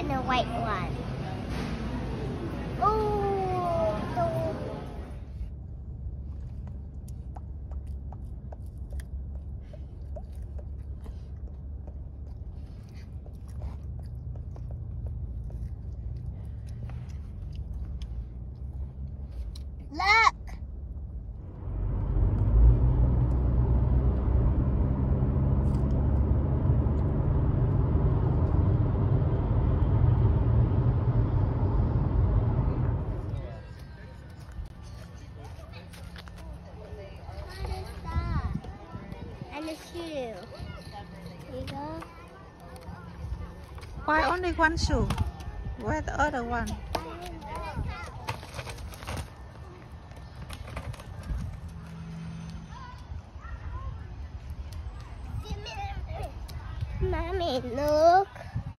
and a white one. And a shoe. Here you go. Why only one shoe? Where the other one? Mommy, look.